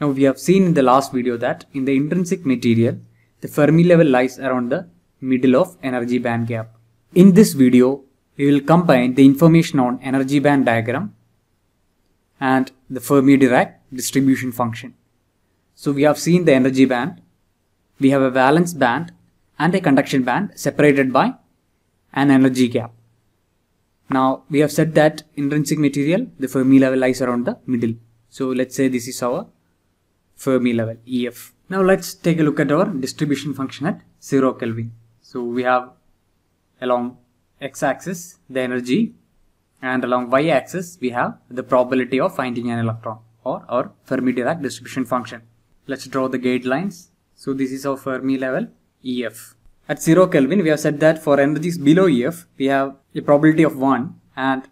Now we have seen in the last video that in the intrinsic material, the Fermi level lies around the middle of energy band gap. In this video, we will combine the information on energy band diagram and the Fermi-Dirac distribution function. So we have seen the energy band, we have a valence band and a conduction band separated by an energy gap. Now we have said that intrinsic material, the Fermi level lies around the middle. So let's say this is our Fermi level EF. Now let's take a look at our distribution function at 0 Kelvin. So we have along x-axis the energy and along y-axis we have the probability of finding an electron or our Fermi-Dirac distribution function. Let's draw the gate lines. So this is our Fermi level EF. At 0 Kelvin we have said that for energies below EF we have a probability of 1 and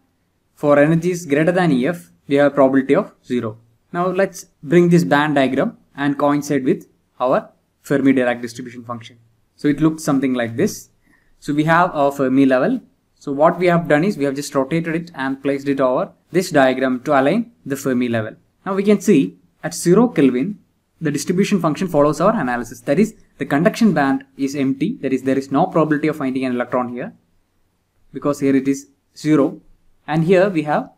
for energies greater than EF we have a probability of 0. Now let's bring this band diagram and coincide with our Fermi-Dirac distribution function. So it looks something like this. So we have our Fermi level. So what we have done is we have just rotated it and placed it over this diagram to align the Fermi level. Now we can see at 0 Kelvin the distribution function follows our analysis. That is the conduction band is empty. That is there is no probability of finding an electron here because here it is 0 and here we have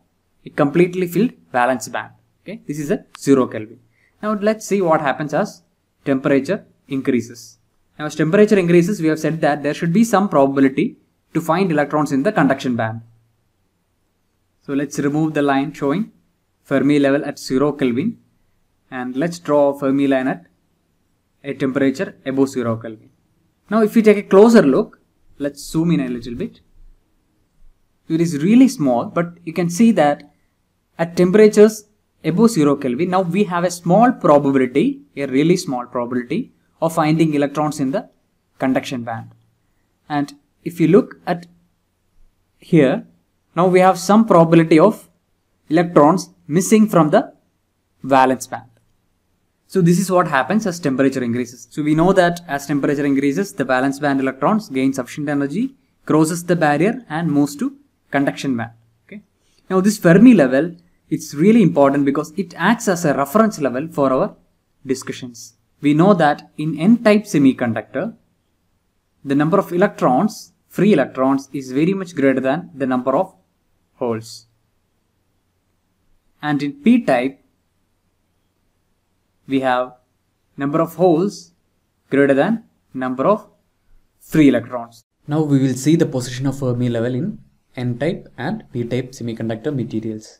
a completely filled valence band. Okay, this is at 0 Kelvin. Now let's see what happens as temperature increases. Now as temperature increases, we have said that there should be some probability to find electrons in the conduction band. So let's remove the line showing Fermi level at 0 Kelvin and let's draw a Fermi line at a temperature above 0 Kelvin. Now if we take a closer look, let's zoom in a little bit. It is really small but you can see that at temperatures above 0 Kelvin, now we have a small probability, a really small probability of finding electrons in the conduction band. And if you look at here, now we have some probability of electrons missing from the valence band. So this is what happens as temperature increases. So we know that as temperature increases, the valence band electrons gain sufficient energy, crosses the barrier and moves to conduction band. Okay. Now this Fermi level, it's really important because it acts as a reference level for our discussions. We know that in n-type semiconductor, the number of electrons, free electrons is very much greater than the number of holes. And in p-type, we have number of holes greater than number of free electrons. Now we will see the position of Fermi level in n-type and p-type semiconductor materials.